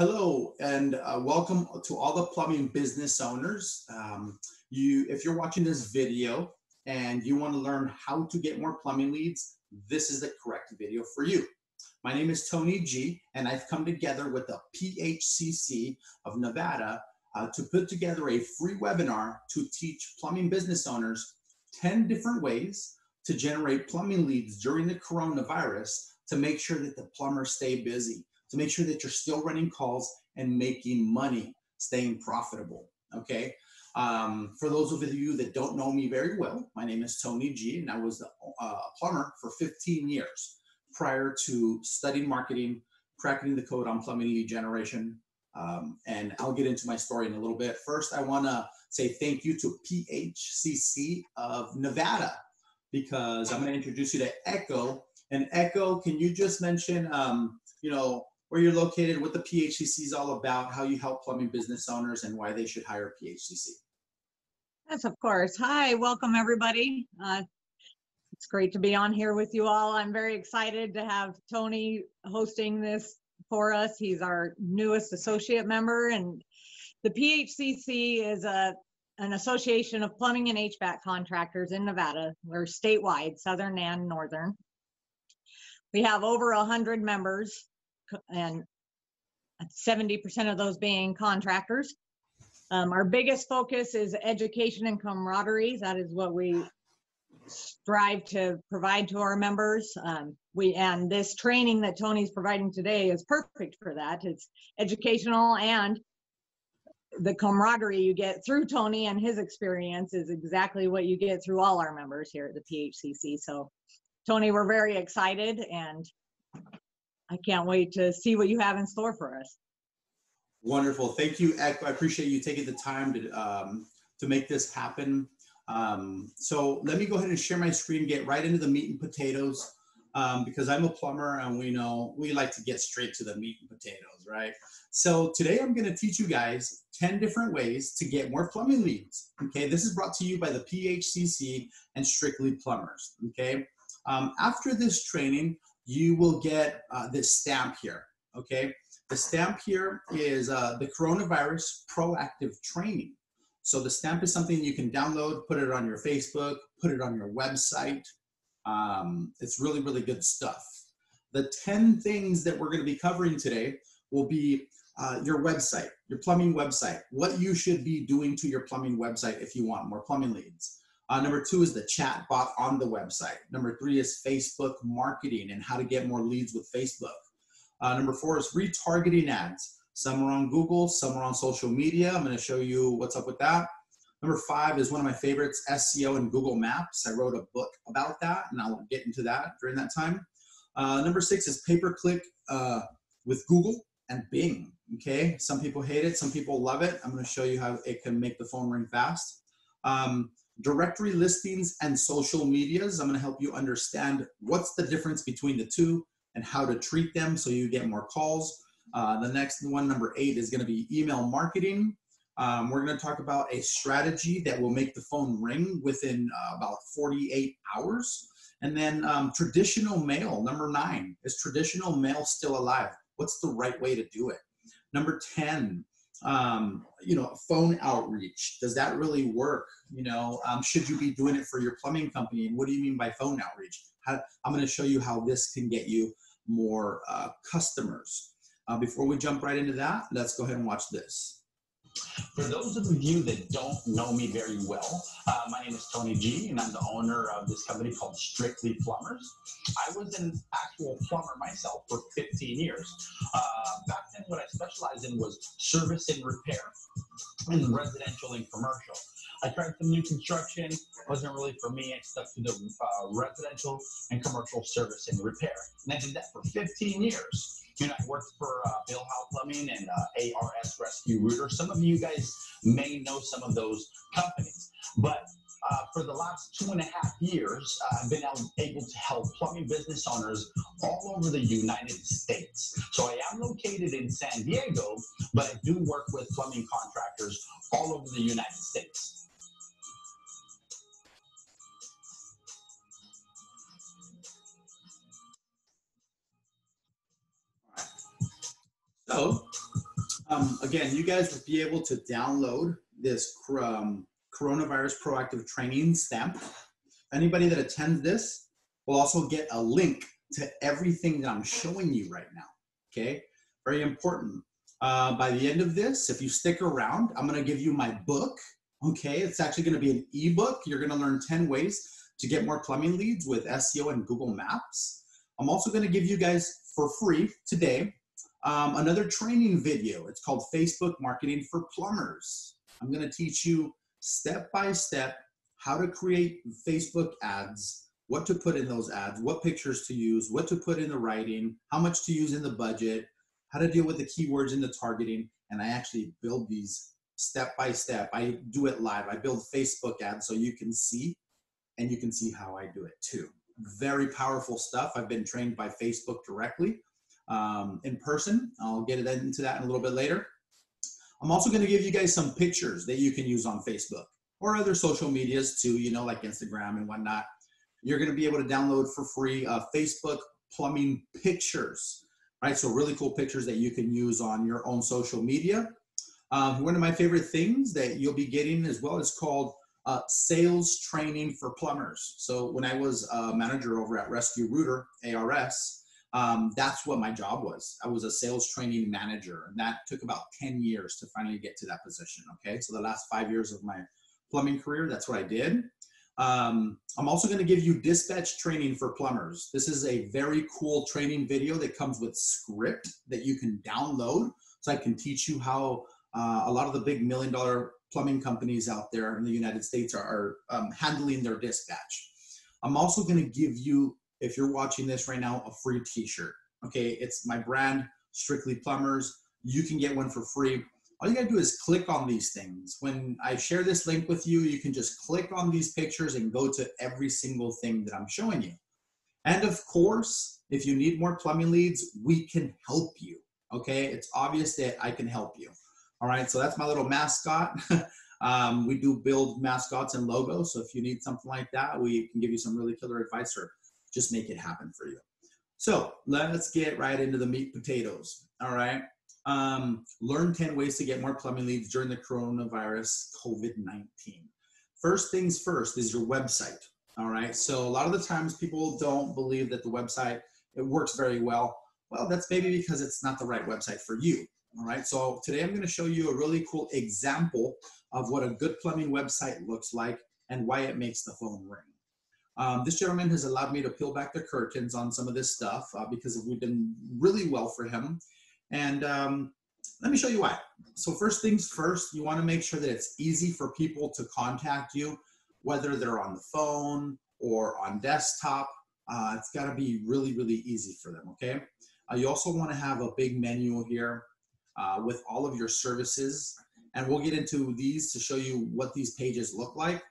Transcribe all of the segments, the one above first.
Hello and uh, welcome to all the plumbing business owners. Um, you, if you're watching this video and you want to learn how to get more plumbing leads, this is the correct video for you. My name is Tony Gee, and I've come together with the PHCC of Nevada uh, to put together a free webinar to teach plumbing business owners 10 different ways to generate plumbing leads during the coronavirus to make sure that the plumbers stay busy to make sure that you're still running calls and making money, staying profitable. Okay. Um, for those of you that don't know me very well, my name is Tony Gee, and I was a uh, plumber for 15 years prior to studying marketing, cracking the code on plumbing lead generation. Um, and I'll get into my story in a little bit. First, I want to say thank you to PHCC of Nevada because I'm going to introduce you to Echo. And Echo, can you just mention, um, you know, where you're located, what the PHCC is all about, how you help plumbing business owners, and why they should hire PHCC. Yes, of course. Hi, welcome everybody. Uh, it's great to be on here with you all. I'm very excited to have Tony hosting this for us. He's our newest associate member, and the PHCC is a an association of plumbing and HVAC contractors in Nevada. We're statewide, southern and northern. We have over 100 members and 70% of those being contractors. Um, our biggest focus is education and camaraderie. That is what we strive to provide to our members. Um, we and this training that Tony's providing today is perfect for that. It's educational and the camaraderie you get through Tony and his experience is exactly what you get through all our members here at the PHCC. So, Tony, we're very excited and I can't wait to see what you have in store for us. Wonderful. Thank you, Echo. I appreciate you taking the time to, um, to make this happen. Um, so let me go ahead and share my screen, get right into the meat and potatoes, um, because I'm a plumber and we know we like to get straight to the meat and potatoes, right? So today I'm going to teach you guys 10 different ways to get more plumbing leads. Okay, this is brought to you by the PHCC and Strictly Plumbers. Okay, um, after this training, you will get uh, this stamp here, okay? The stamp here is uh, the coronavirus proactive training. So the stamp is something you can download, put it on your Facebook, put it on your website. Um, it's really, really good stuff. The 10 things that we're gonna be covering today will be uh, your website, your plumbing website, what you should be doing to your plumbing website if you want more plumbing leads. Uh, number two is the chat bot on the website. Number three is Facebook marketing and how to get more leads with Facebook. Uh, number four is retargeting ads. Some are on Google, some are on social media. I'm going to show you what's up with that. Number five is one of my favorites, SEO and Google Maps. I wrote a book about that, and I'll get into that during that time. Uh, number six is pay-per-click uh, with Google and Bing. Okay, some people hate it, some people love it. I'm going to show you how it can make the phone ring fast. Um, directory listings and social medias. I'm going to help you understand what's the difference between the two and how to treat them so you get more calls. Uh, the next one, number eight, is going to be email marketing. Um, we're going to talk about a strategy that will make the phone ring within uh, about 48 hours. And then um, traditional mail, number nine, is traditional mail still alive? What's the right way to do it? Number 10, um, you know, phone outreach. Does that really work? You know, um, should you be doing it for your plumbing company? And what do you mean by phone outreach? How, I'm going to show you how this can get you more uh, customers. Uh, before we jump right into that, let's go ahead and watch this. For those of you that don't know me very well, uh, my name is Tony Gee, and I'm the owner of this company called Strictly Plumbers. I was an actual plumber myself for 15 years. Uh, back then, what I specialized in was service and repair in residential and commercial. I tried some new construction, wasn't really for me. I stuck to the uh, residential and commercial service and repair. And I did that for 15 years. Know, I worked for uh, Bill Howe Plumbing and uh, ARS Rescue Rooter. Some of you guys may know some of those companies, but uh, for the last two and a half years, uh, I've been able to help plumbing business owners all over the United States. So I am located in San Diego, but I do work with plumbing contractors all over the United States. Um, again, you guys will be able to download this um, coronavirus proactive training stamp. Anybody that attends this will also get a link to everything that I'm showing you right now. Okay, very important. Uh, by the end of this, if you stick around, I'm going to give you my book. Okay, it's actually going to be an ebook. You're going to learn 10 ways to get more plumbing leads with SEO and Google Maps. I'm also going to give you guys for free today um, another training video. It's called Facebook Marketing for Plumbers. I'm going to teach you step by step how to create Facebook ads, what to put in those ads, what pictures to use, what to put in the writing, how much to use in the budget, how to deal with the keywords in the targeting. And I actually build these step by step. I do it live. I build Facebook ads so you can see and you can see how I do it too. Very powerful stuff. I've been trained by Facebook directly um, in person. I'll get into that in a little bit later. I'm also going to give you guys some pictures that you can use on Facebook or other social medias too, you know, like Instagram and whatnot. You're going to be able to download for free uh, Facebook plumbing pictures, right? So really cool pictures that you can use on your own social media. Um, one of my favorite things that you'll be getting as well is called uh, sales training for plumbers. So when I was a manager over at Rescue Rooter, ARS, um, that's what my job was. I was a sales training manager, and that took about 10 years to finally get to that position. Okay, so the last five years of my plumbing career, that's what I did. Um, I'm also going to give you dispatch training for plumbers. This is a very cool training video that comes with script that you can download. So I can teach you how uh, a lot of the big million dollar plumbing companies out there in the United States are, are um, handling their dispatch. I'm also going to give you if you're watching this right now, a free t-shirt. Okay, it's my brand, Strictly Plumbers. You can get one for free. All you gotta do is click on these things. When I share this link with you, you can just click on these pictures and go to every single thing that I'm showing you. And of course, if you need more plumbing leads, we can help you. Okay, it's obvious that I can help you. All right, so that's my little mascot. um, we do build mascots and logos. So if you need something like that, we can give you some really killer advice or just make it happen for you. So let's get right into the meat potatoes. All right. Um, learn 10 ways to get more plumbing leads during the coronavirus COVID 19. First things first is your website. All right. So a lot of the times people don't believe that the website it works very well. Well, that's maybe because it's not the right website for you. All right. So today I'm going to show you a really cool example of what a good plumbing website looks like and why it makes the phone ring. Um, this gentleman has allowed me to peel back the curtains on some of this stuff uh, because we've been really well for him. And um, let me show you why. So first things first, you want to make sure that it's easy for people to contact you, whether they're on the phone or on desktop. Uh, it's got to be really, really easy for them, okay? Uh, you also want to have a big menu here uh, with all of your services. And we'll get into these to show you what these pages look like.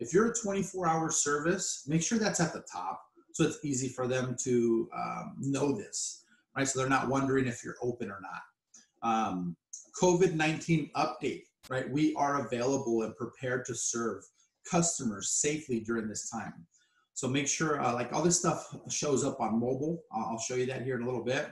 If you're a 24 hour service, make sure that's at the top so it's easy for them to um, know this, right? So they're not wondering if you're open or not. Um, COVID 19 update, right? We are available and prepared to serve customers safely during this time. So make sure, uh, like all this stuff shows up on mobile. I'll show you that here in a little bit.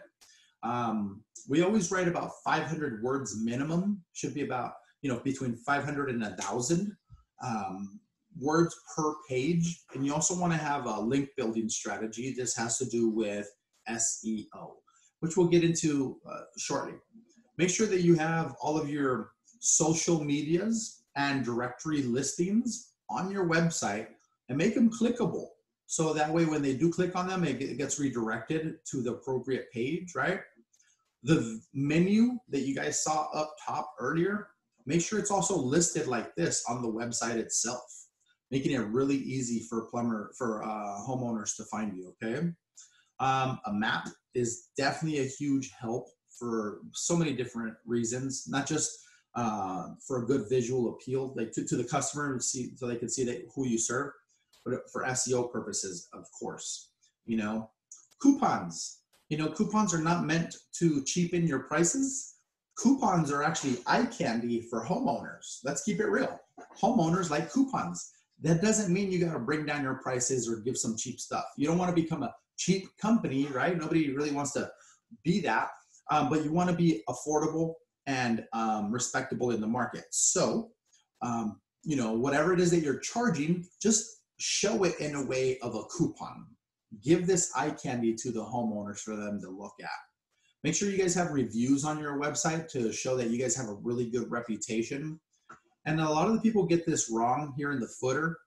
Um, we always write about 500 words minimum, should be about, you know, between 500 and a 1,000. Um, words per page. And you also want to have a link building strategy. This has to do with SEO, which we'll get into uh, shortly. Make sure that you have all of your social medias and directory listings on your website and make them clickable. So that way, when they do click on them, it gets redirected to the appropriate page, right? The menu that you guys saw up top earlier, make sure it's also listed like this on the website itself making it really easy for plumber for uh, homeowners to find you. Okay, um, a map is definitely a huge help for so many different reasons, not just uh, for a good visual appeal, like to, to the customer, and see so they can see that who you serve, but for SEO purposes, of course. You know, coupons. You know, coupons are not meant to cheapen your prices. Coupons are actually eye candy for homeowners. Let's keep it real. Homeowners like coupons that doesn't mean you got to bring down your prices or give some cheap stuff. You don't want to become a cheap company, right? Nobody really wants to be that. Um, but you want to be affordable and um, respectable in the market. So, um, you know, whatever it is that you're charging, just show it in a way of a coupon. Give this eye candy to the homeowners for them to look at. Make sure you guys have reviews on your website to show that you guys have a really good reputation. And a lot of the people get this wrong here in the footer.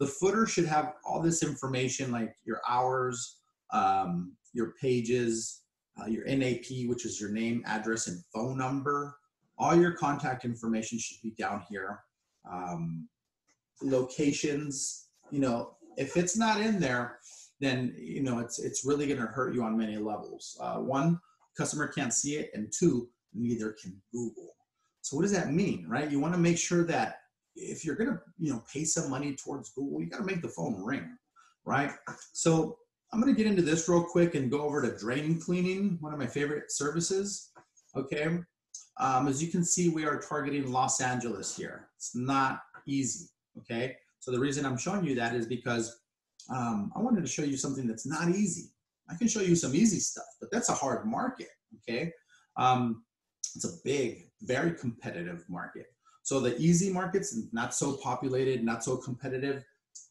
The footer should have all this information like your hours, um, your pages, uh, your NAP, which is your name, address, and phone number. All your contact information should be down here. Um, locations, you know, if it's not in there, then you know it's it's really going to hurt you on many levels. Uh, one, customer can't see it, and two, neither can Google. So what does that mean, right? You want to make sure that if you're going to you know pay some money towards Google, you got to make the phone ring, right? So I'm going to get into this real quick and go over to drain cleaning, one of my favorite services. Okay. Um, as you can see, we are targeting Los Angeles here. It's not easy. Okay. So the reason I'm showing you that is because um, I wanted to show you something that's not easy. I can show you some easy stuff, but that's a hard market. Okay. Um, it's a big, very competitive market. So the easy markets, not so populated, not so competitive,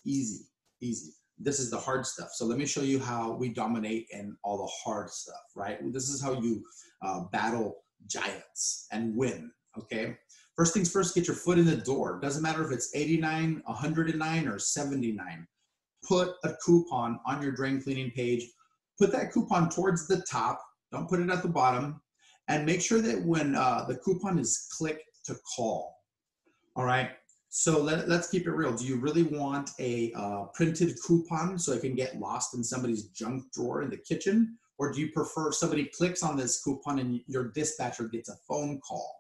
easy, easy this is the hard stuff. So let me show you how we dominate in all the hard stuff, right? This is how you uh, battle giants and win, okay? First things first, get your foot in the door. Doesn't matter if it's 89, 109, or 79. Put a coupon on your drain cleaning page. Put that coupon towards the top. Don't put it at the bottom. And make sure that when uh, the coupon is click to call, all right? So let, us keep it real. Do you really want a uh, printed coupon so it can get lost in somebody's junk drawer in the kitchen? Or do you prefer somebody clicks on this coupon and your dispatcher gets a phone call?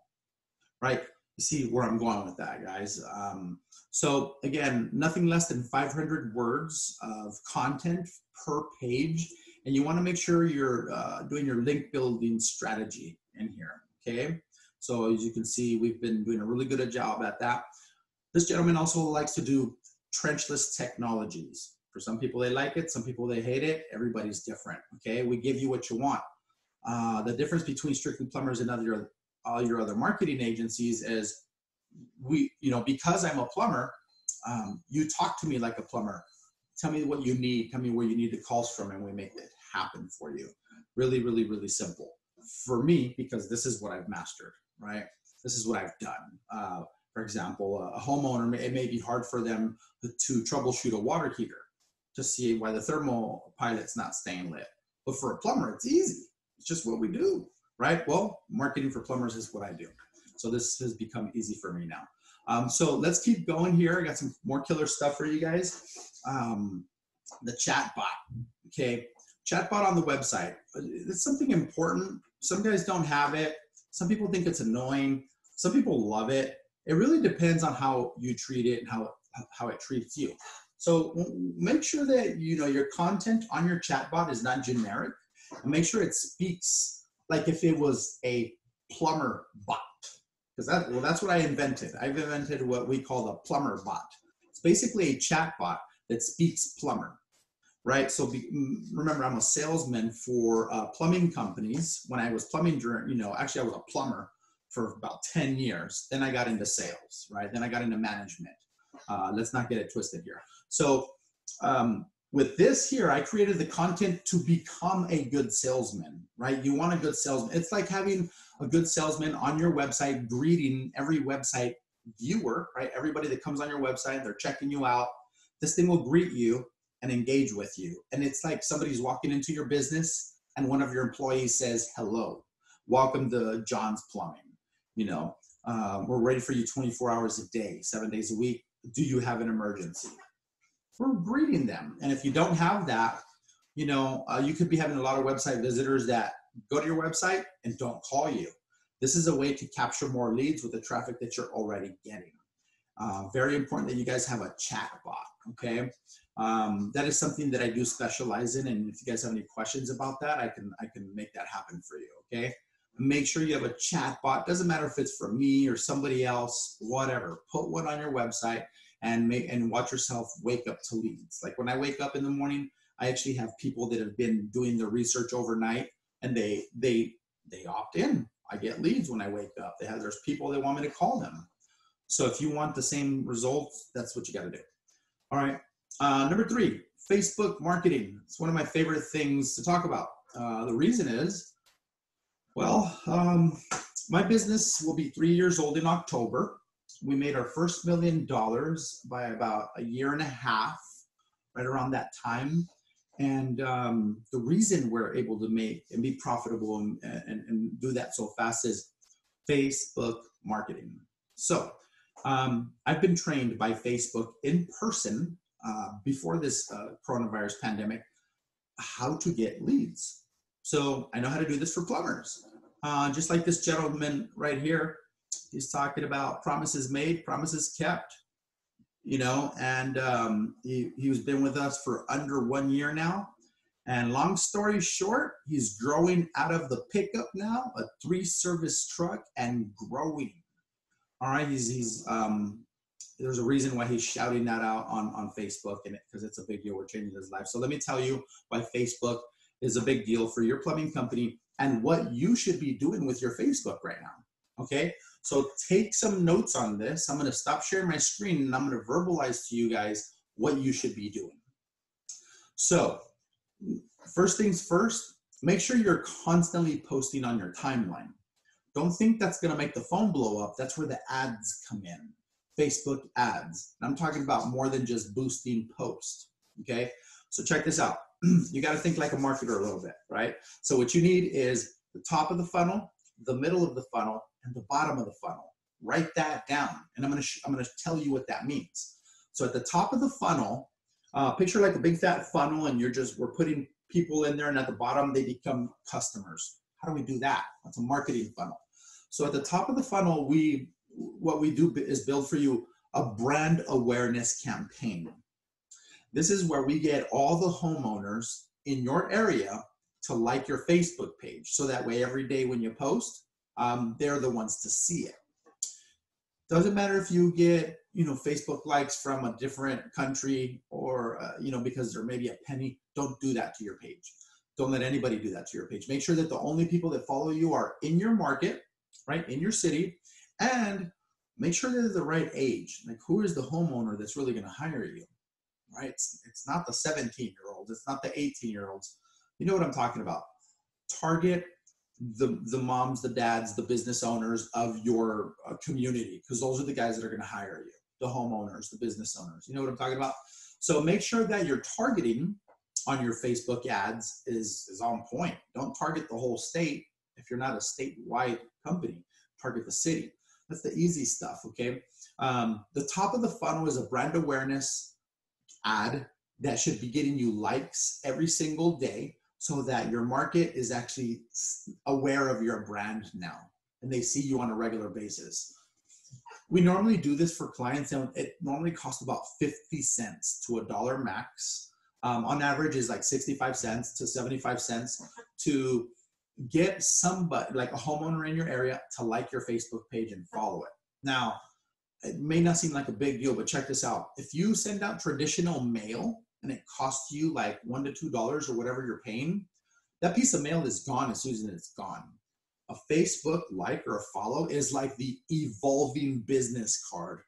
Right? You see where I'm going with that, guys. Um, so again, nothing less than 500 words of content per page. And you want to make sure you're uh, doing your link building strategy in here. Okay. So as you can see, we've been doing a really good job at that. This gentleman also likes to do trenchless technologies. For some people, they like it. Some people, they hate it. Everybody's different. Okay, we give you what you want. Uh, the difference between Strictly Plumbers and other all your other marketing agencies is we, you know, because I'm a plumber, um, you talk to me like a plumber. Tell me what you need. Tell me where you need the calls from, and we make it happen for you. Really, really, really simple for me because this is what I've mastered. Right? This is what I've done. Uh, for example, a homeowner, it may be hard for them to troubleshoot a water heater to see why the thermal pilot's not staying lit. But for a plumber, it's easy. It's just what we do, right? Well, marketing for plumbers is what I do. So this has become easy for me now. Um, so let's keep going here. I got some more killer stuff for you guys. Um, the chatbot, okay? Chatbot on the website. It's something important. Some guys don't have it. Some people think it's annoying. Some people love it it really depends on how you treat it and how how it treats you. So make sure that you know your content on your chatbot is not generic, and make sure it speaks like if it was a plumber bot. Because that well, that's what I invented. I've invented what we call the plumber bot. It's basically a chatbot that speaks plumber, right? So be, remember, I'm a salesman for uh, plumbing companies. When I was plumbing during, you know, actually I was a plumber for about 10 years. Then I got into sales, right? Then I got into management. Uh, let's not get it twisted here. So um, with this here, I created the content to become a good salesman, right? You want a good salesman. It's like having a good salesman on your website, greeting every website viewer, right? Everybody that comes on your website, they're checking you out. This thing will greet you and engage with you. And it's like somebody's walking into your business and one of your employees says, hello, welcome to John's Plumbing you know, um, we're ready for you 24 hours a day, seven days a week. Do you have an emergency? We're greeting them. And if you don't have that, you know, uh, you could be having a lot of website visitors that go to your website and don't call you. This is a way to capture more leads with the traffic that you're already getting. Uh, very important that you guys have a chat bot, okay? Um, that is something that I do specialize in, and if you guys have any questions about that, I can I can make that happen for you, okay? Make sure you have a chat bot. Doesn't matter if it's for me or somebody else, whatever. Put one on your website and make and watch yourself wake up to leads. Like when I wake up in the morning, I actually have people that have been doing the research overnight and they they they opt in. I get leads when I wake up. They have there's people that want me to call them. So if you want the same results, that's what you got to do. All right. Uh, number three, Facebook marketing. It's one of my favorite things to talk about. Uh, the reason is, well, um, my business will be three years old in October. We made our first million dollars by about a year and a half, right around that time. And um, the reason we're able to make and be profitable and, and, and do that so fast is Facebook marketing. So um, I've been trained by Facebook in person uh, before this uh, coronavirus pandemic how to get leads. So I know how to do this for plumbers. Uh, just like this gentleman right here, he's talking about promises made, promises kept you know, and um, he, he's been with us for under one year now. And long story short, he's growing out of the pickup now, a three service truck and growing. All right, he's, he's um, there's a reason why he's shouting that out on, on Facebook and because it, it's a big deal. We're changing his life. So let me tell you why Facebook is a big deal for your plumbing company and what you should be doing with your Facebook right now. Okay. So take some notes on this. I'm going to stop sharing my screen and I'm going to verbalize to you guys what you should be doing. So, first things first, make sure you're constantly posting on your timeline. Don't think that's going to make the phone blow up. That's where the ads come in. Facebook ads. And I'm talking about more than just boosting posts. Okay. So check this out. you got to think like a marketer a little bit, right? So what you need is the top of the funnel, the middle of the funnel, and the bottom of the funnel. Write that down, and I'm gonna I'm gonna tell you what that means. So at the top of the funnel, uh, picture like a big fat funnel, and you're just we're putting people in there, and at the bottom they become customers. How do we do that? That's a marketing funnel. So at the top of the funnel, we what we do is build for you a brand awareness campaign. This is where we get all the homeowners in your area to like your Facebook page. So that way, every day when you post, um, they're the ones to see it. Doesn't matter if you get, you know, Facebook likes from a different country or, uh, you know, because there may be a penny. Don't do that to your page. Don't let anybody do that to your page. Make sure that the only people that follow you are in your market, right, in your city, and make sure they're the right age. Like, who is the homeowner that's really going to hire you, right? It's, it's not the 17 year olds, it's not the 18 year olds. You know what I'm talking about. Target the the moms, the dads, the business owners of your uh, community, because those are the guys that are going to hire you, the homeowners, the business owners. You know what I'm talking about? So make sure that your targeting on your Facebook ads is is on point. Don't target the whole state if you're not a statewide company. Target the city. That's the easy stuff. Okay. Um, the top of the funnel is a brand awareness ad that should be getting you likes every single day so that your market is actually aware of your brand now and they see you on a regular basis. We normally do this for clients and it normally costs about 50 cents to a dollar max. Um, on average is like 65 cents to 75 cents to get somebody like a homeowner in your area to like your Facebook page and follow it. Now, it may not seem like a big deal, but check this out. If you send out traditional mail and it costs you like one to two dollars or whatever you're paying, that piece of mail is gone as soon as it's gone. A Facebook like or a follow is like the evolving business card.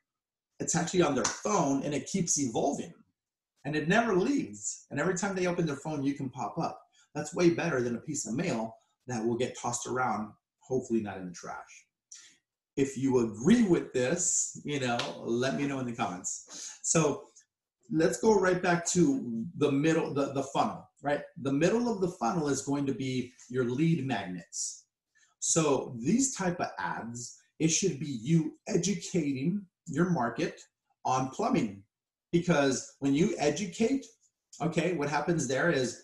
It's actually on their phone and it keeps evolving and it never leaves. And every time they open their phone, you can pop up. That's way better than a piece of mail that will get tossed around, hopefully not in the trash. If you agree with this, you know, let me know in the comments. So let's go right back to the middle, the, the funnel, right? The middle of the funnel is going to be your lead magnets. So these type of ads, it should be you educating your market on plumbing. Because when you educate, okay, what happens there is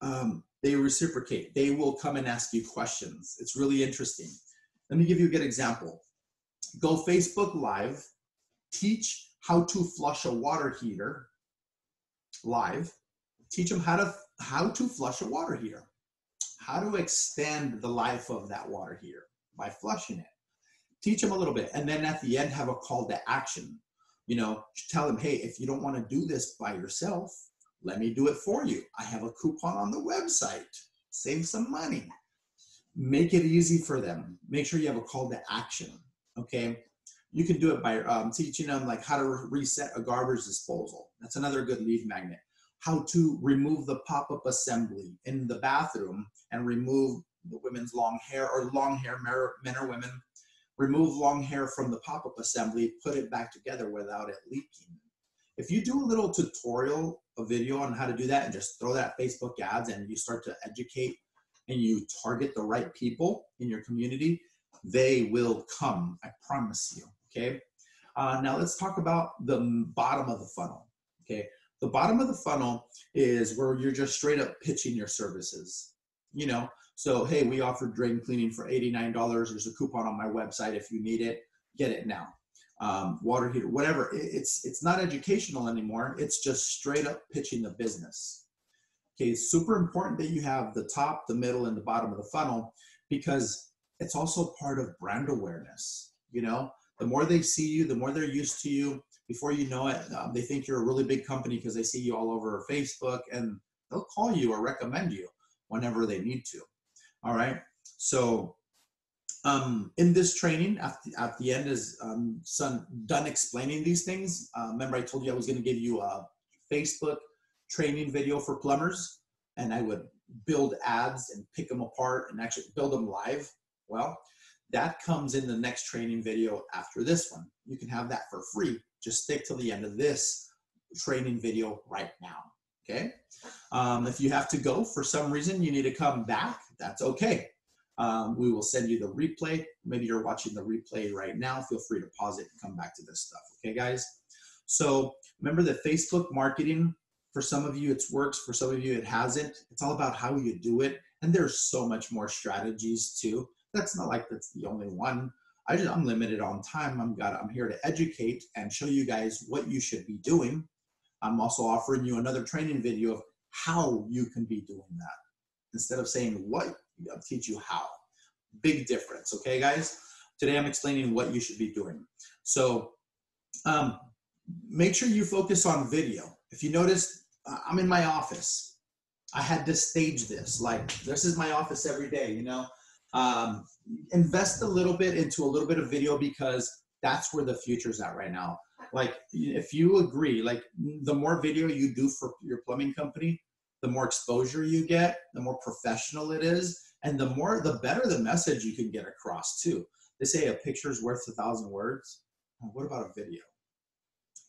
um, they reciprocate. They will come and ask you questions. It's really interesting. Let me give you a good example. Go Facebook Live, teach how to flush a water heater live. Teach them how to how to flush a water heater, how to extend the life of that water heater by flushing it. Teach them a little bit, and then at the end have a call to action. You know, tell them, hey, if you don't want to do this by yourself, let me do it for you. I have a coupon on the website. Save some money. make it easy for them. Make sure you have a call to action. Okay. You can do it by um, teaching them like how to re- reset a garbage disposal. That's another good lead magnet. How to remove the pop-up assembly in the bathroom and remove the women's long hair or long hair men or women. Remove long hair from the pop-up assembly, put it back together without it leaking. If you do a little tutorial, a video on how to do that and just throw that Facebook ads and you start to educate and you target the right people in your community, they will come. I promise you. Okay. Uh, now let's talk about the bottom of the funnel. Okay. The bottom of the funnel is where you're just straight up pitching your services. You know, so hey, we offer drain cleaning for $89. There's a coupon on my website if you need it. Get it now. Um, water heater, whatever. It's it's not educational anymore. It's just straight up pitching the business. Okay, it's super important that you have the top, the middle, and the bottom of the funnel because it's also part of brand awareness. You know, the more they see you, the more they're used to you. Before you know it, um, they think you're a really big company because they see you all over Facebook and they'll call you or recommend you whenever they need to. All right. So um, in this training, at the, at the end, is um, son done explaining these things. Uh, remember, I told you I was going to give you a Facebook training video for plumbers, and I would build ads and pick them apart and actually build them live. Well, that comes in the next training video after this one. You can have that for free. Just stick to the end of this training video right now. Okay. Um, if you have to go for some reason, you need to come back. That's okay. Um, we will send you the replay. Maybe you're watching the replay right now. Feel free to pause it and come back to this stuff. Okay, guys? So remember that Facebook marketing for some of you, it works. For some of you, it hasn't. It's all about how you do it. And there's so much more strategies too. That's not like that's the only one. I just, I'm limited on time. I'm got I'm here to educate and show you guys what you should be doing. I'm also offering you another training video of how you can be doing that. Instead of saying what, I'll teach you how. Big difference, okay, guys? Today I'm explaining what you should be doing. So um, make sure you focus on video. If you notice, I'm in my office. I had to stage this. Like, this is my office every day, you know? Um, invest a little bit into a little bit of video because that's where the future's at right now. Like, if you agree, like, the more video you do for your plumbing company, the more exposure you get, the more professional it is, and the more, the better the message you can get across, too. They say a picture's worth a thousand words. What about a video?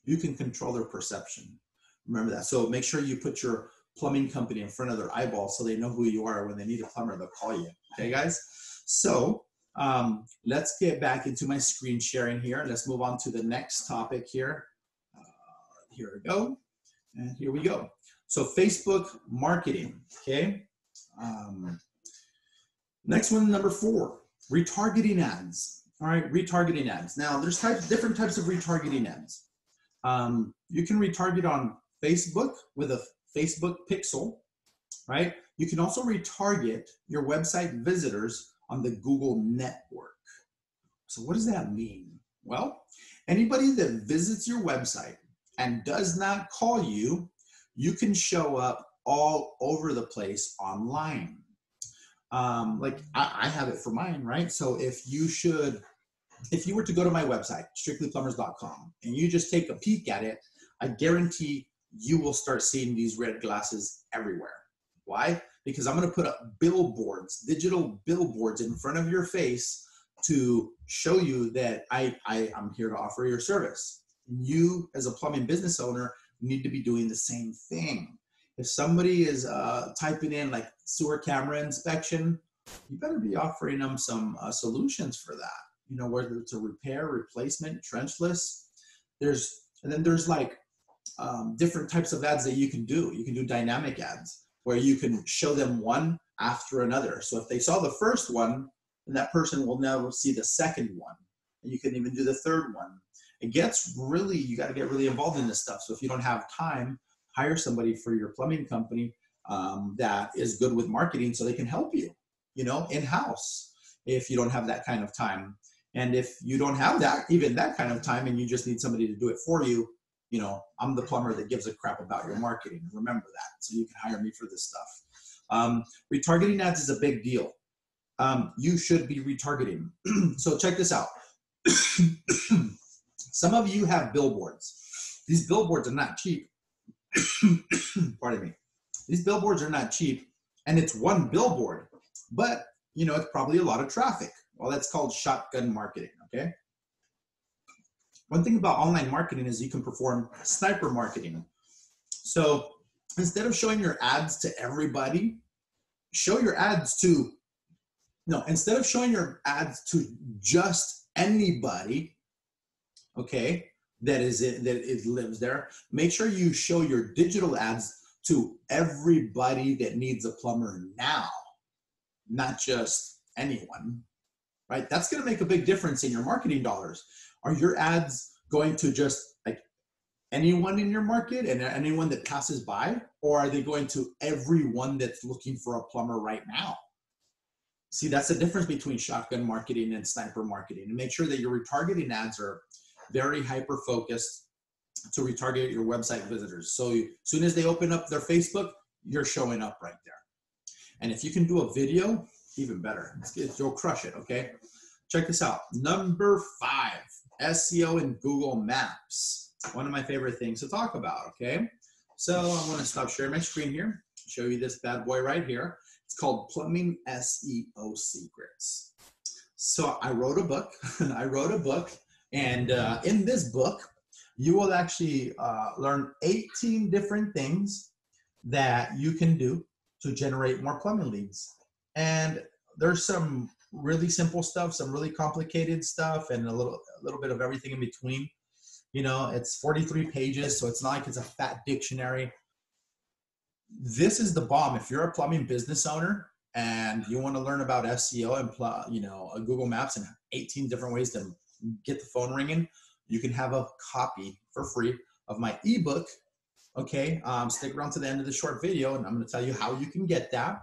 You can control their perception. Remember that. So make sure you put your plumbing company in front of their eyeballs so they know who you are. When they need a plumber, they'll call you. Okay, guys? So um, let's get back into my screen sharing here. Let's move on to the next topic here. Uh, here we go. And here we go. So Facebook marketing, okay? Um, next one, number four, retargeting ads. All right, retargeting ads. Now, there's types, different types of retargeting ads. Um, you can retarget on Facebook with a Facebook pixel, right? You can also retarget your website visitors on the Google network. So what does that mean? Well, anybody that visits your website and does not call you, you can show up all over the place online. Um, like I, I have it for mine, right? So if you should, if you were to go to my website, strictlyplumbers.com, and you just take a peek at it, I guarantee you will start seeing these red glasses everywhere. Why? Because I'm going to put up billboards, digital billboards in front of your face to show you that I, I am here to offer your service. You, as a plumbing business owner, need to be doing the same thing. If somebody is uh, typing in like sewer camera inspection, you better be offering them some uh, solutions for that. You know, whether it's a repair, replacement, trenchless. There's and then there's like um, different types of ads that you can do. You can do dynamic ads where you can show them one after another. So if they saw the first one, then that person will now see the second one. And you can even do the third one. It gets really, you got to get really involved in this stuff. So if you don't have time, hire somebody for your plumbing company um, that is good with marketing so they can help you, you know, in house if you don't have that kind of time. And if you don't have that, even that kind of time, and you just need somebody to do it for you, you know, I'm the plumber that gives a crap about your marketing. Remember that. So you can hire me for this stuff. Um, retargeting ads is a big deal. um, you should be retargeting. so check this out. Some of you have billboards. These billboards are not cheap. Pardon me. These billboards are not cheap, and it's one billboard, but you know it's probably a lot of traffic. Well, that's called shotgun marketing. Okay. One thing about online marketing is you can perform sniper marketing. So instead of showing your ads to everybody, show your ads to no, instead of showing your ads to just anybody, okay, that is it that it lives there, make sure you show your digital ads to everybody that needs a plumber now, not just anyone. Right? That's going to make a big difference in your marketing dollars. Are your ads going to just like anyone in your market and anyone that passes by or are they going to everyone that's looking for a plumber right now? See, that's the difference between shotgun marketing and sniper marketing. And make sure that your retargeting ads are very hyper focused to retarget your website visitors. So as soon as they open up their Facebook, you're showing up right there. And if you can do a video, even better. You'll crush it, okay? Check this out. Number five, SEO in Google Maps. One of my favorite things to talk about, okay? So I'm gonna stop sharing my screen here, show you this bad boy right here. It's called Plumbing SEO Secrets. So I wrote a book. I wrote a book, and uh, in this book, you will actually uh, learn 18 different things that you can do to generate more plumbing leads. And there's some really simple stuff, some really complicated stuff, and a little a little bit of everything in between. You know, it's 43 pages, so it's not like it's a fat dictionary this is the bomb. If you're a plumbing business owner and you want to learn about SEO and you know Google Maps and 18 different ways to get the phone ringing, you can have a copy for free of my ebook. Okay, um, stick around to the end of the short video, and I'm going to tell you how you can get that.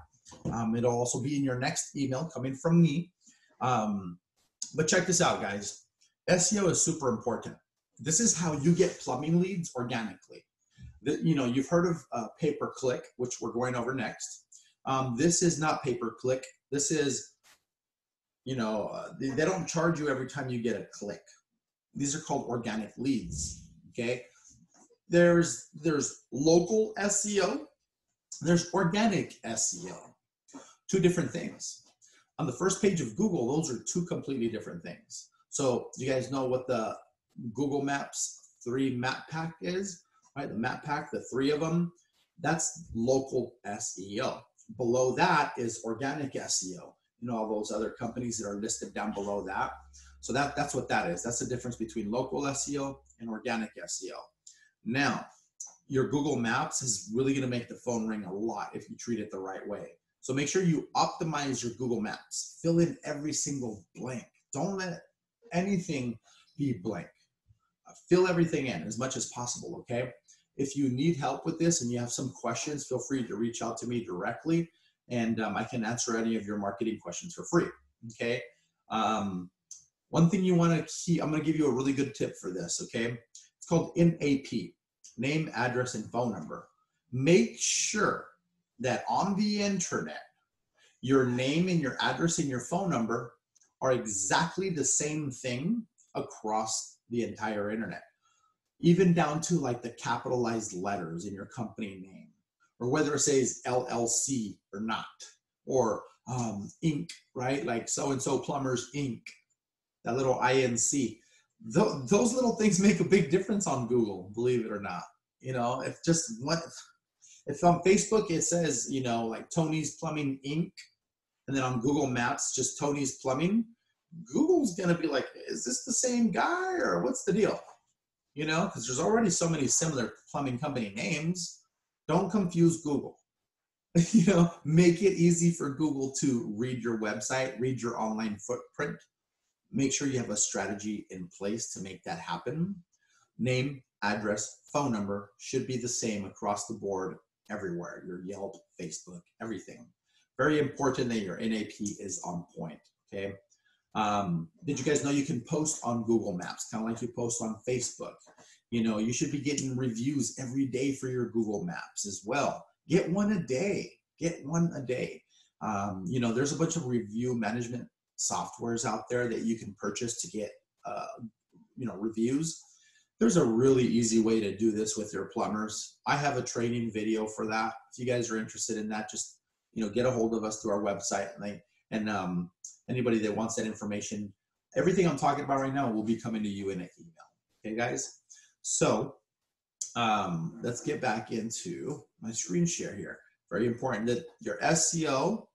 Um, it'll also be in your next email coming from me. Um, but check this out, guys. SEO is super important. This is how you get plumbing leads organically the, you know, you've heard of uh, pay per click, which we're going over next. Um, this is not pay per click. This is, you know, uh, they, don't charge you every time you get a click. These are called organic leads. Okay. There's there's local SEO. There's organic SEO. Two different things. On the first page of Google, those are two completely different things. So, you guys know what the Google Maps 3 map pack is? right? The map pack, the three of them, that's local SEO. Below that is organic SEO. You know, all those other companies that are listed down below that. So that, that's what that is. That's the difference between local SEO and organic SEO. Now, your Google Maps is really going to make the phone ring a lot if you treat it the right way. So make sure you optimize your Google Maps. Fill in every single blank. Don't let anything be blank. Uh, fill everything in as much as possible, okay? If you need help with this and you have some questions, feel free to reach out to me directly and um, I can answer any of your marketing questions for free. Okay. Um, one thing you want to keep, I'm going to give you a really good tip for this. Okay. It's called NAP name, address, and phone number. Make sure that on the internet, your name and your address and your phone number are exactly the same thing across the entire internet even down to like the capitalized letters in your company name, or whether it says LLC or not, or um, Inc., right? Like so and so Plumbers Inc., that little INC. Th- those little things make a big difference on Google, believe it or not. You know, if just what if on Facebook it says, you know, like Tony's Plumbing Inc., and then on Google Maps, just Tony's Plumbing, Google's gonna be like, is this the same guy or what's the deal? you know, because there's already so many similar plumbing company names. Don't confuse Google. you know, make it easy for Google to read your website, read your online footprint. Make sure you have a strategy in place to make that happen. Name, address, phone number should be the same across the board everywhere. Your Yelp, Facebook, everything. Very important that your NAP is on point. Okay. Um, did you guys know you can post on Google Maps, kind of like you post on Facebook? You know, you should be getting reviews every day for your Google Maps as well. Get one a day. Get one a day. Um, you know, there's a bunch of review management softwares out there that you can purchase to get, uh, you know, reviews. There's a really easy way to do this with your plumbers. I have a training video for that. If you guys are interested in that, just you know, get a hold of us through our website, and they, and um, anybody that wants that information, everything I'm talking about right now will be coming to you in an email. Okay, guys. So um, let's get back into my screen share here. Very important that your SEO,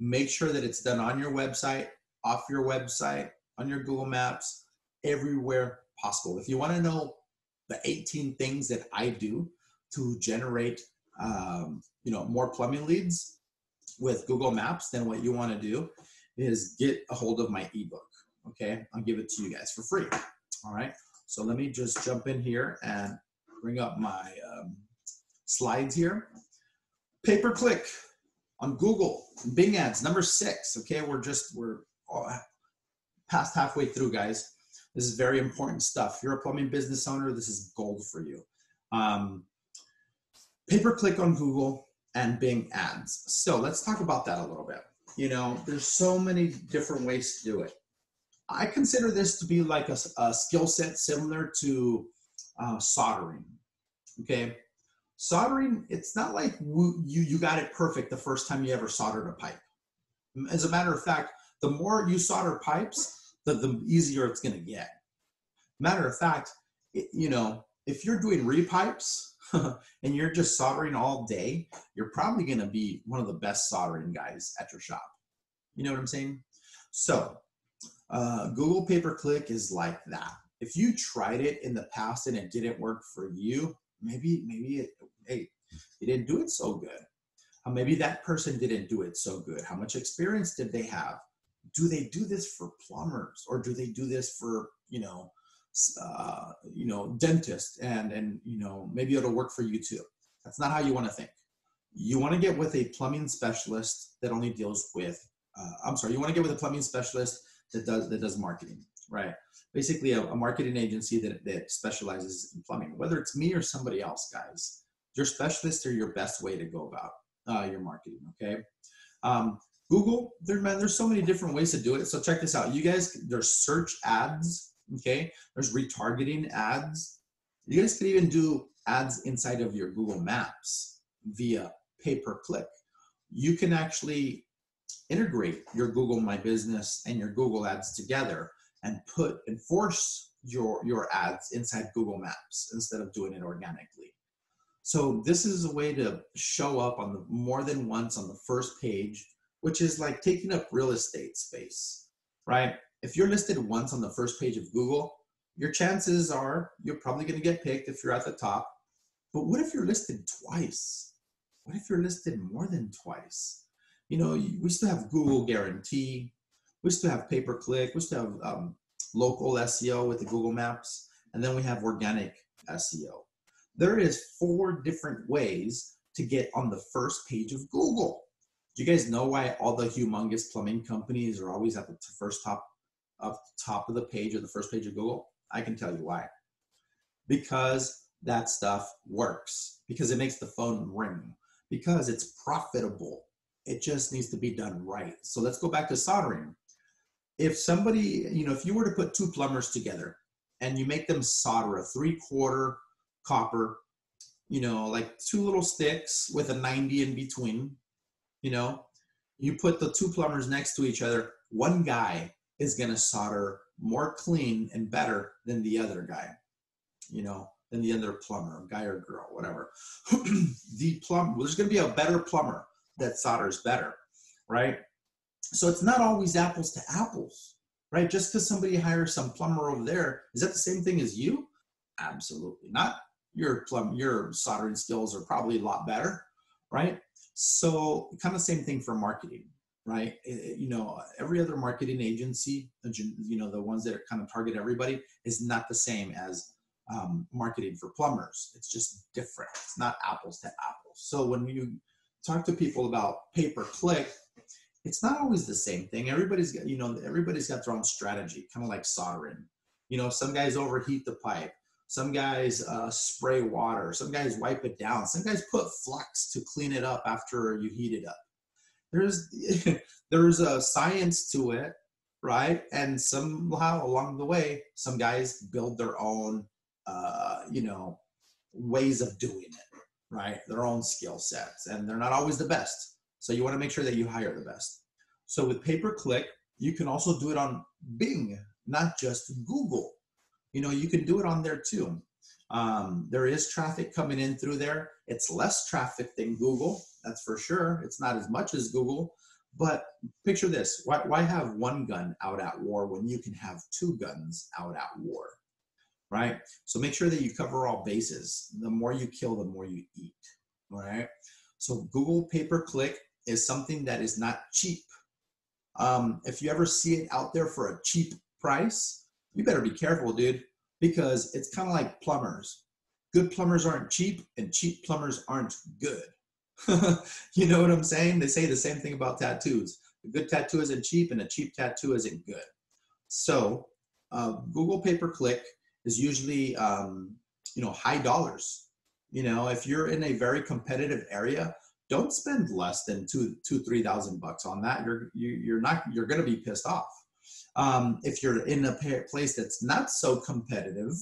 make sure that it's done on your website, off your website, on your Google Maps, everywhere possible. If you want to know the 18 things that I do to generate, um, you know, more plumbing leads with Google Maps, then what you want to do is get a hold of my ebook. Okay, I'll give it to you guys for free. All right. So let me just jump in here and bring up my um, slides here. Pay per click on Google, Bing ads, number six. Okay, we're just, we're past halfway through, guys. This is very important stuff. If you're a plumbing business owner, this is gold for you. Um, pay per click on Google and Bing ads. So let's talk about that a little bit. You know, there's so many different ways to do it. I consider this to be like a, a skill set similar to uh, soldering. Okay, soldering. It's not like you you got it perfect the first time you ever soldered a pipe. As a matter of fact, the more you solder pipes, the, the easier it's going to get. Matter of fact, it, you know, if you're doing repipes and you're just soldering all day, you're probably going to be one of the best soldering guys at your shop. You know what I'm saying? So uh, Google pay per click is like that. If you tried it in the past and it didn't work for you, maybe maybe it, hey, you didn't do it so good. Uh, maybe that person didn't do it so good. How much experience did they have? Do they do this for plumbers or do they do this for you know uh, you know dentist and and you know maybe it'll work for you too. That's not how you want to think. You want to get with a plumbing specialist that only deals with. Uh, I'm sorry. You want to get with a plumbing specialist that does that does marketing, right? Basically, a, a marketing agency that that specializes in plumbing. Whether it's me or somebody else, guys, your specialists are your best way to go about uh, your marketing. Okay. Um, Google, there, man, there's so many different ways to do it. So check this out. You guys, there's search ads. Okay. There's retargeting ads. You guys could even do ads inside of your Google Maps via pay per click. You can actually integrate your Google My Business and your Google Ads together and put and force your your ads inside Google Maps instead of doing it organically. So this is a way to show up on the more than once on the first page, which is like taking up real estate space, right? If you're listed once on the first page of Google, your chances are you're probably going to get picked if you're at the top. But what if you're listed twice? What if you're listed more than twice? You know, we still have Google guarantee. We still have pay per click. We still have um, local SEO with the Google Maps. And then we have organic SEO. There is four different ways to get on the first page of Google. Do you guys know why all the humongous plumbing companies are always at the first top of top of the page or the first page of Google? I can tell you why. Because that stuff works. Because it makes the phone ring. Because it's profitable it just needs to be done right. So let's go back to soldering. If somebody, you know, if you were to put two plumbers together and you make them solder a three quarter copper, you know, like two little sticks with a 90 in between, you know, you put the two plumbers next to each other, one guy is going to solder more clean and better than the other guy, you know, than the other plumber, guy or girl, whatever. the plumber, there's going to be a better plumber that solders better, right? So it's not always apples to apples, right? Just because somebody hires some plumber over there, is that the same thing as you? Absolutely not. Your plum, your soldering skills are probably a lot better, right? So kind of same thing for marketing, right? It, you know, every other marketing agency, you know, the ones that kind of target everybody, is not the same as um, marketing for plumbers. It's just different. It's not apples to apples. So when you talk to people about pay per click, it's not always the same thing. Everybody's got, you know, everybody's got their own strategy, kind of like soldering. You know, some guys overheat the pipe, some guys uh, spray water, some guys wipe it down, some guys put flux to clean it up after you heat it up. there's there's a science to it, right? And somehow along the way, some guys build their own, uh, you know, ways of doing it, right? Their own skill sets, and they're not always the best. So you want to make sure that you hire the best. So with pay per click, you can also do it on Bing, not just Google. You know, you can do it on there too. Um, there is traffic coming in through there. It's less traffic than Google, that's for sure. It's not as much as Google, but picture this why, why have one gun out at war when you can have two guns out at war? Right? So make sure that you cover all bases. The more you kill, the more you eat. Right? So Google pay per click is something that is not cheap. Um, if you ever see it out there for a cheap price, you better be careful, dude because it's kind of like plumbers. Good plumbers aren't cheap, and cheap plumbers aren't good. you know what I'm saying? They say the same thing about tattoos. A good tattoo isn't cheap, and a cheap tattoo isn't good. So, uh, Google pay per click is usually, um, you know, high dollars. You know, if you're in a very competitive area, don't spend less than two, two, three thousand bucks on that. You're you, you're not you're going to be pissed off. Um, if you're in a place that's not so competitive,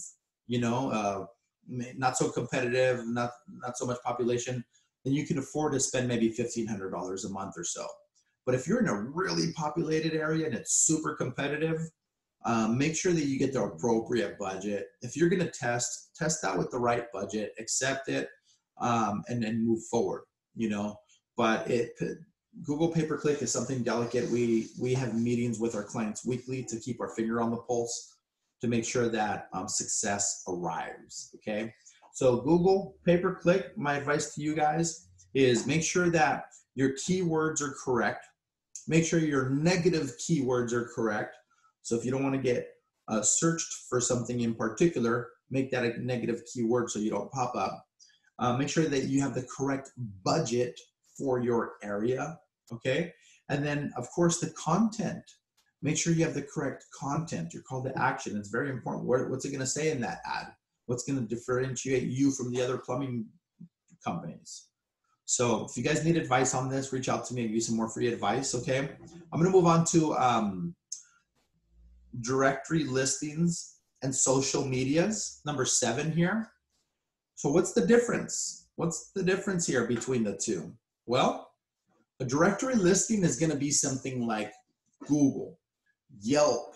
you know, uh, not so competitive, not not so much population, then you can afford to spend maybe fifteen hundred dollars a month or so. But if you're in a really populated area and it's super competitive, um, make sure that you get the appropriate budget. If you're going to test, test out with the right budget, accept it, um, and then move forward. You know, but it Google pay per click is something delicate. We we have meetings with our clients weekly to keep our finger on the pulse to make sure that um, success arrives. Okay, so Google pay per click. My advice to you guys is make sure that your keywords are correct. Make sure your negative keywords are correct. So if you don't want to get uh, searched for something in particular, make that a negative keyword so you don't pop up. Uh, make sure that you have the correct budget for your area okay? And then, of course, the content. Make sure you have the correct content, your call to action. It's very important. What's it going to say in that ad? What's going to differentiate you from the other plumbing companies? So if you guys need advice on this, reach out to me. I'll give you some more free advice, okay? I'm going to move on to um, directory listings and social medias, number seven here. So what's the difference? What's the difference here between the two? Well, a directory listing is going to be something like Google, Yelp,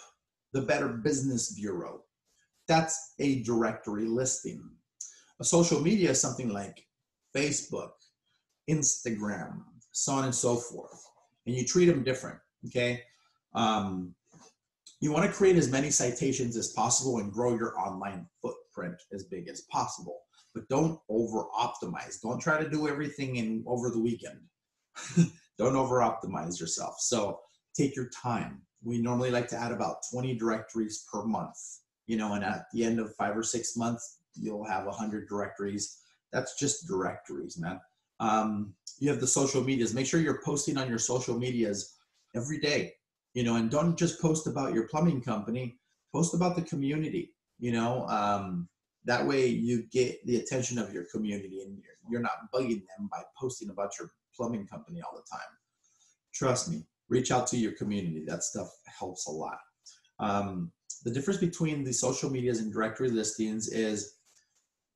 the Better Business Bureau. That's a directory listing. A social media is something like Facebook, Instagram, so on and so forth. And you treat them different, okay? Um, you want to create as many citations as possible and grow your online footprint as big as possible. But don't over optimize. Don't try to do everything in over the weekend. Don't over optimize yourself. So take your time. We normally like to add about 20 directories per month, you know, and at the end of five or six months, you'll have 100 directories. That's just directories, man. Um, you have the social medias. Make sure you're posting on your social medias every day, you know, and don't just post about your plumbing company, post about the community, you know. Um, that way you get the attention of your community and you're, you're not bugging them by posting about your plumbing company all the time. Trust me, reach out to your community. That stuff helps a lot. Um, the difference between the social medias and directory listings is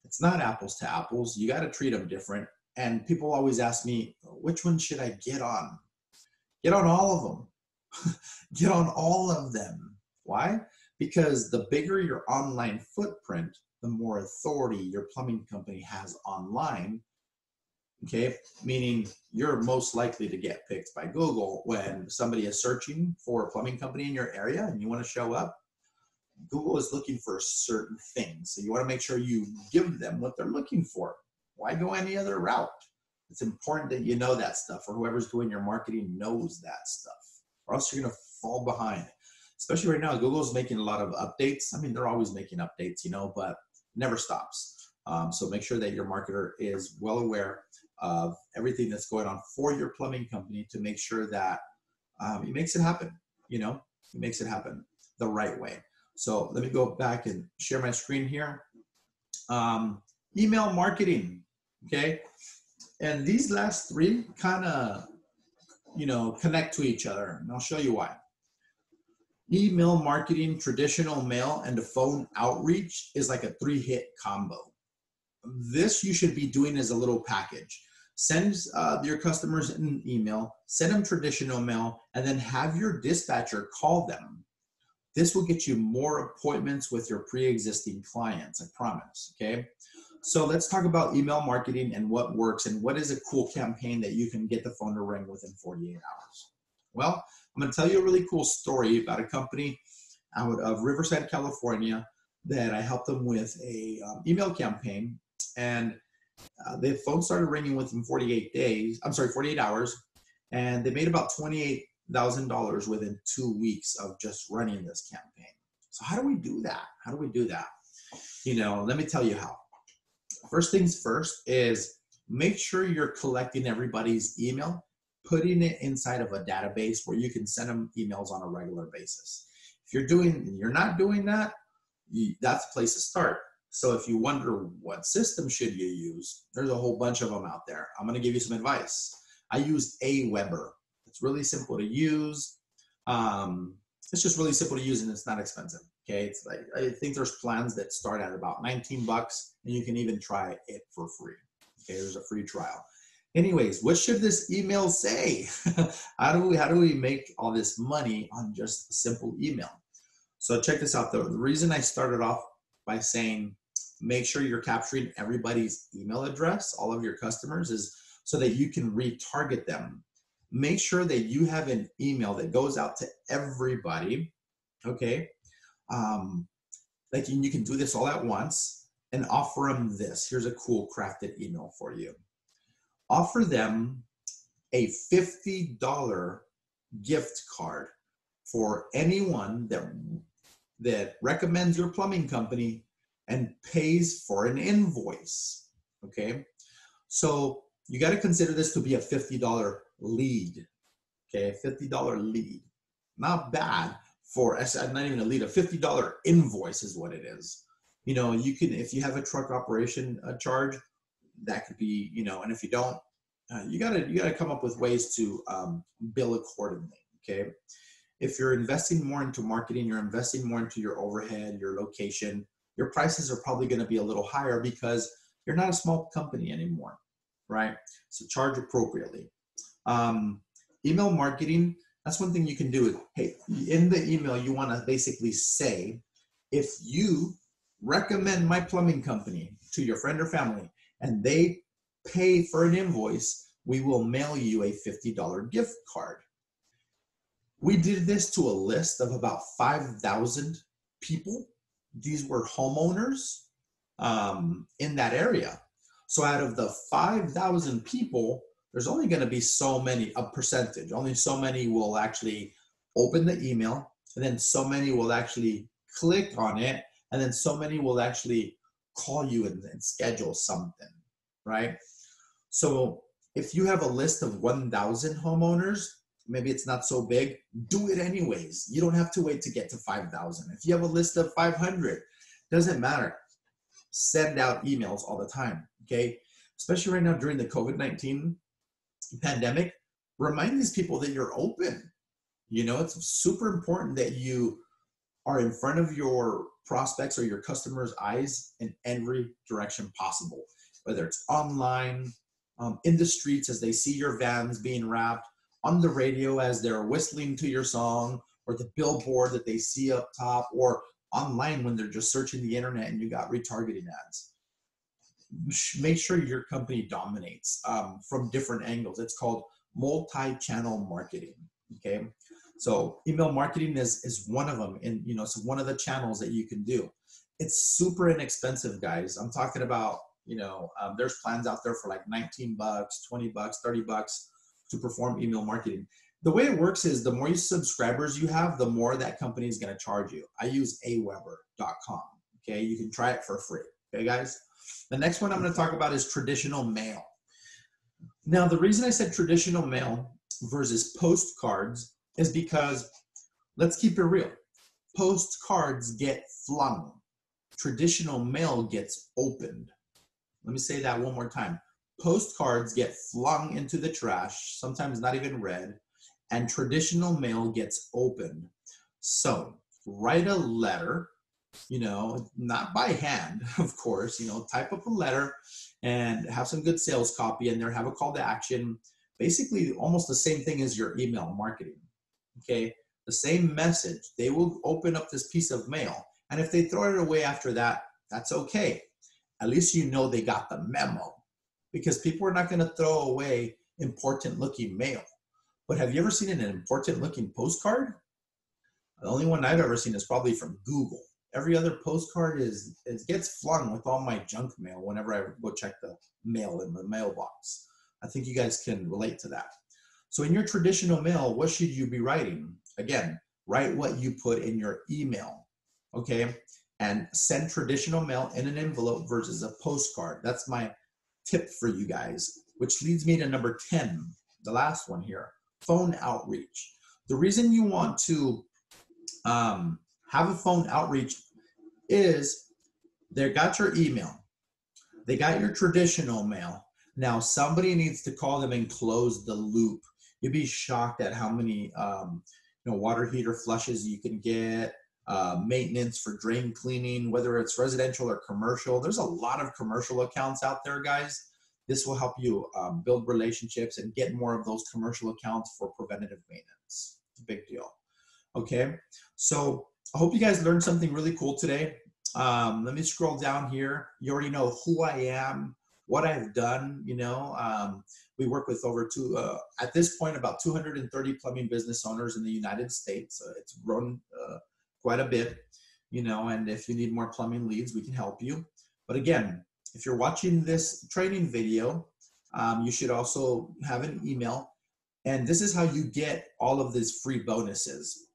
it's not apples to apples. You got to treat them different. And people always ask me, which one should I get on? Get on all of them. get on all of them. Why? Because the bigger your online footprint, the more authority your plumbing company has online okay? Meaning you're most likely to get picked by google when somebody is searching for a plumbing company in your area and you want to show up. Google is looking for certain things so you want to make sure you give them what they're looking for. Why go any other route? It's important that you know that stuff or whoever's doing your marketing knows that stuff or else you're going to fall behind especially right now google's making a lot of updates i mean they're always making updates you know but never stops um, so make sure that your marketer is well aware of everything that's going on for your plumbing company to make sure that um, he makes it happen. You know, he makes it happen the right way. So let me go back and share my screen here. Um, email marketing, okay? And these last three kind of you know, connect to each other. And I'll show you why. Email marketing, traditional mail, and the phone outreach is like a three hit combo. This you should be doing as a little package. Send uh, your customers an email, send them traditional mail, and then have your dispatcher call them. This will get you more appointments with your pre existing clients, I promise. Okay. So let's talk about email marketing and what works and what is a cool campaign that you can get the phone to ring within 48 hours. Well, I'm going to tell you a really cool story about a company out of Riverside, California, that I helped them with a um, email campaign, and uh, the phone started ringing within 48 days. I'm sorry, 48 hours, and they made about $28,000 within two weeks of just running this campaign. So how do we do that? How do we do that? You know, let me tell you how first things first is make sure you're collecting everybody's email, putting it inside of a database where you can send them emails on a regular basis. If you're doing, you're not doing that, that's a place to start. So if you wonder what system should you use, there's a whole bunch of them out there. I'm going to give you some advice. I use Aweber. It's really simple to use. Um, it's just really simple to use and it's not expensive. Okay, it's like I think there's plans that start at about 19 bucks, and you can even try it for free. Okay, there's a free trial. Anyways, what should this email say? how do we how do we make all this money on just a simple email? So check this out. Though the reason I started off by saying make sure you're capturing everybody's email address, all of your customers, is so that you can retarget them. Make sure that you have an email that goes out to everybody. Okay, um, like you can do this all at once and offer them this. Here's a cool crafted email for you. Offer them a $50 gift card for anyone that that recommends your plumbing company and pays for an invoice. Okay. So you got to consider this to be a $50 lead. Okay, $50 lead. Not bad for not even a lead, a fifty dollar invoice is what it is. You know, you can if you have a truck operation uh, charge, that could be you know, and if you don't, uh, you gotta you gotta come up with ways to um, bill accordingly. Okay, if you're investing more into marketing, you're investing more into your overhead, your location, your prices are probably going to be a little higher because you're not a small company anymore, right? So charge appropriately. Um, email marketing that's one thing you can do. Hey, in the email, you want to basically say, if you recommend my plumbing company to your friend or family and they pay for an invoice, we will mail you a $50 gift card. We did this to a list of about 5,000 people. These were homeowners um, in that area. So out of the 5,000 people, there's only going to be so many, a percentage, only so many will actually open the email, and then so many will actually click on it, and then so many will actually call you and, and schedule something, right? So if you have a list of 1,000 homeowners, maybe it's not so big, do it anyways. You don't have to wait to get to 5,000. If you have a list of 500, doesn't matter. Send out emails all the time, okay? Especially right now during the COVID 19 pandemic, remind these people that you're open. You know, it's super important that you are in front of your prospects or your customers' eyes in every direction possible, whether it's online, um, in the streets as they see your vans being wrapped, on the radio as they're whistling to your song, or the billboard that they see up top, or online when they're just searching the internet and you got retargeting ads make sure your company dominates um, from different angles. It's called multi-channel marketing. Okay, so email marketing is is one of them, and you know, it's one of the channels that you can do. It's super inexpensive, guys. I'm talking about you know, um, there's plans out there for like 19 bucks, 20 bucks, 30 bucks to perform email marketing. The way it works is the more subscribers you have, the more that company is going to charge you. I use aweber.com. Okay, you can try it for free. Okay, guys. The next one I'm going to talk about is traditional mail. Now, the reason I said traditional mail versus postcards is because let's keep it real. Postcards get flung, traditional mail gets opened. Let me say that one more time. Postcards get flung into the trash, sometimes not even read. and traditional mail gets opened. So write a letter, you know, not by hand, of course, you know, type up a letter and have some good sales copy in there, have a call to action. Basically, almost the same thing as your email marketing. Okay, the same message. They will open up this piece of mail. And if they throw it away after that, that's okay. At least you know they got the memo because people are not going to throw away important looking mail. But have you ever seen an important looking postcard? The only one I've ever seen is probably from Google. Every other postcard is it gets flung with all my junk mail whenever I go check the mail in the mailbox. I think you guys can relate to that. So in your traditional mail, what should you be writing? Again, write what you put in your email, okay? And send traditional mail in an envelope versus a postcard. That's my tip for you guys, which leads me to number 10, the last one here phone outreach. The reason you want to um, have a phone outreach is they got your email, they got your traditional mail. Now somebody needs to call them and close the loop. You'd be shocked at how many um, you know water heater flushes you can get, uh, maintenance for drain cleaning, whether it's residential or commercial. There's a lot of commercial accounts out there, guys. This will help you um, build relationships and get more of those commercial accounts for preventative maintenance. It's a big deal. Okay, so I hope you guys learned something really cool today. Um, let me scroll down here. You already know who I am, what I've done. You know, um, we work with over two, uh, at this point, about 230 plumbing business owners in the United States. Uh, it's grown uh, quite a bit, you know, and if you need more plumbing leads, we can help you. But again, if you're watching this training video, um, you should also have an email. And this is how you get all of these free bonuses.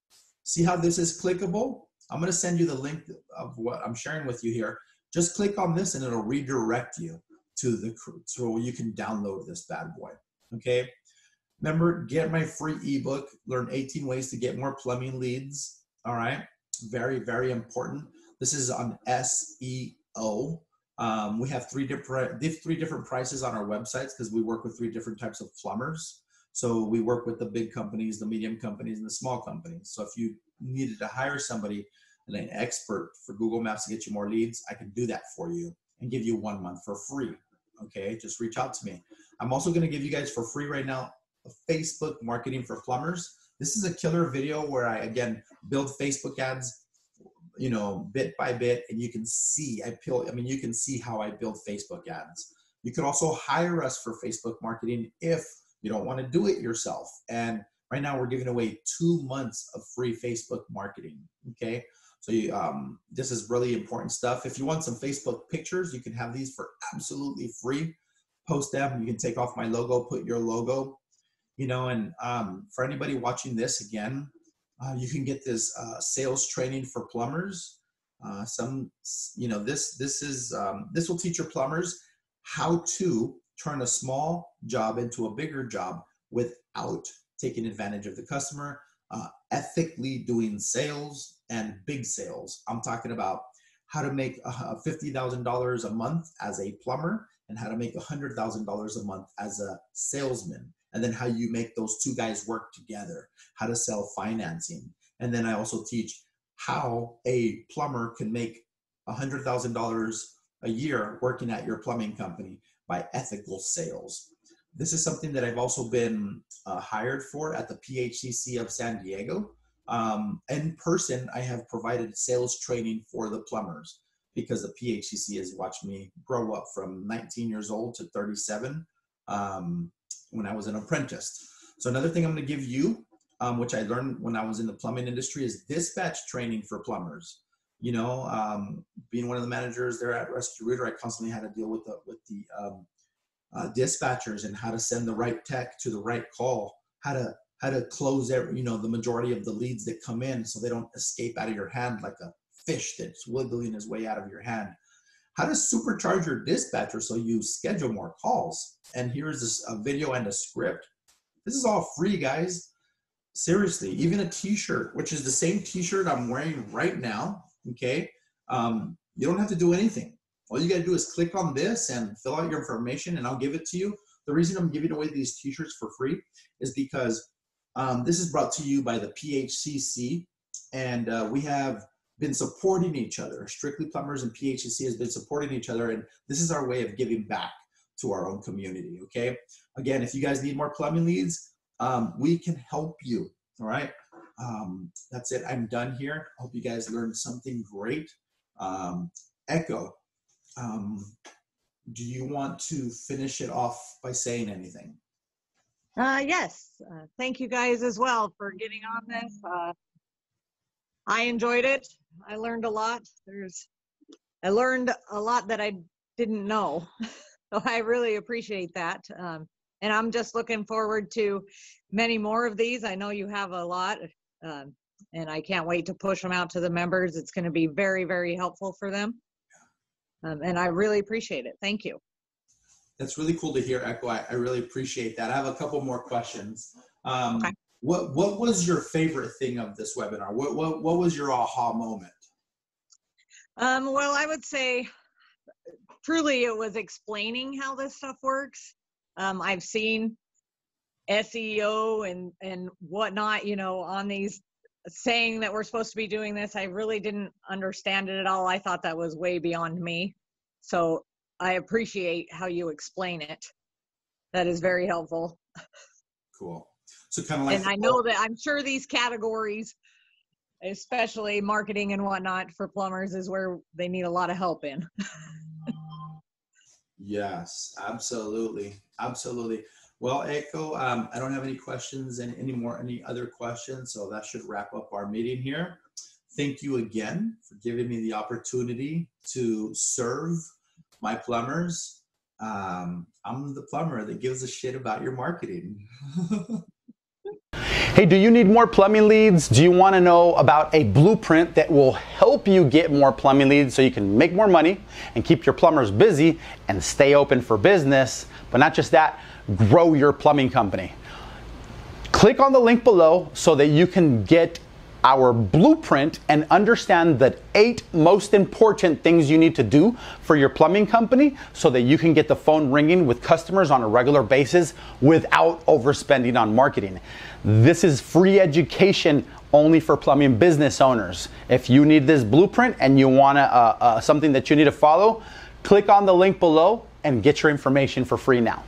See how this is clickable? I'm going to send you the link of what I'm sharing with you here. Just click on this and it'll redirect you to the so you can download this bad boy. Okay. Remember, get my free ebook, Learn 18 Ways to Get More Plumbing Leads. All right. Very, very important. This is on SEO. Um, we have three different three different prices on our websites because we work with three different types of plumbers. So we work with the big companies, the medium companies, and the small companies. So if you needed to hire somebody an expert for Google Maps to get you more leads, I can do that for you and give you one month for free. Okay, just reach out to me. I'm also going to give you guys for free right now Facebook marketing for plumbers. This is a killer video where I again build Facebook ads, you know, bit by bit, and you can see I peel. I mean, you can see how I build Facebook ads. You could also hire us for Facebook marketing if you don't want to do it yourself. And right now we're giving away two months of free Facebook marketing. Okay. So you, um, this is really important stuff. If you want some Facebook pictures, you can have these for absolutely free. Post them. You can take off my logo, put your logo, you know, and um, for anybody watching this again, uh, you can get this uh, sales training for plumbers. Uh, some, you know, this this is um, this will teach your plumbers how to turn a small job into a bigger job without taking advantage of the customer, uh, ethically doing sales and big sales. I'm talking about how to make uh, $50,000 a month as a plumber and how to make $100,000 a month as a salesman. And then how you make those two guys work together, how to sell financing. And then I also teach how a plumber can make $100,000 a year working at your plumbing company by ethical sales. This is something that I've also been uh, hired for at the PHCC of San Diego. Um, in person, I have provided sales training for the plumbers because the PHCC has watched me grow up from 19 years old to 37 um, when I was an apprentice. So another thing I'm going to give you, um, which I learned when I was in the plumbing industry, is dispatch training for plumbers. You know, um, being one of the managers there at Rescue Rooter, I constantly had to deal with the with the um, uh, dispatchers and how to send the right tech to the right call, how to how to close every, you know the majority of the leads that come in so they don't escape out of your hand like a fish that's wiggling his way out of your hand. How to supercharge your dispatcher so you schedule more calls. And here's this, a video and a script. This is all free, guys. Seriously, even a T-shirt, which is the same T-shirt I'm wearing right now. Okay, um, you don't have to do anything. All you got to do is click on this and fill out your information, and I'll give it to you. The reason I'm giving away these T-shirts for free is because Um, this is brought to you by the PHCC, and uh, we have been supporting each other. Strictly Plumbers and PHCC has been supporting each other, and this is our way of giving back to our own community. Okay. Again, if you guys need more plumbing leads, um, we can help you. All right. Um, that's it. I'm done here. I hope you guys learned something great. Um, Echo, um, do you want to finish it off by saying anything? Uh, yes, uh, thank you guys as well for getting on this. Uh, I enjoyed it. I learned a lot. There's, I learned a lot that I didn't know. so I really appreciate that. Um, and I'm just looking forward to many more of these. I know you have a lot, um, and I can't wait to push them out to the members. It's going to be very, very helpful for them. Um, and I really appreciate it. Thank you. That's really cool to hear, Echo. I, I really appreciate that. I have a couple more questions. Um, Okay. What What was your favorite thing of this webinar? What What, what was your aha moment? Um, well, I would say truly it was explaining how this stuff works. Um, I've seen SEO and and whatnot, you know, on these saying that we're supposed to be doing this. I really didn't understand it at all. I thought that was way beyond me. So I appreciate how you explain it. That is very helpful. Cool. So kind of like and I know that I'm sure these categories, especially marketing and whatnot for plumbers, is where they need a lot of help in. Yes, absolutely, absolutely. Well, Echo, um, I don't have any questions and any more, any other questions, so that should wrap up our meeting here. Thank you again for giving me the opportunity to serve my plumbers. Um, I'm the plumber that gives a shit about your marketing. Hey, do you need more plumbing leads? Do you want to know about a blueprint that will help you get more plumbing leads so you can make more money and keep your plumbers busy and stay open for business? But not just that, grow your plumbing company. Click on the link below so that you can get our blueprint and understand the eight most important things you need to do for your plumbing company so that you can get the phone ringing with customers on a regular basis without overspending on marketing. This is free education only for plumbing business owners. If you need this blueprint and you want uh, uh, something that you need to follow, click on the link below and get your information for free now.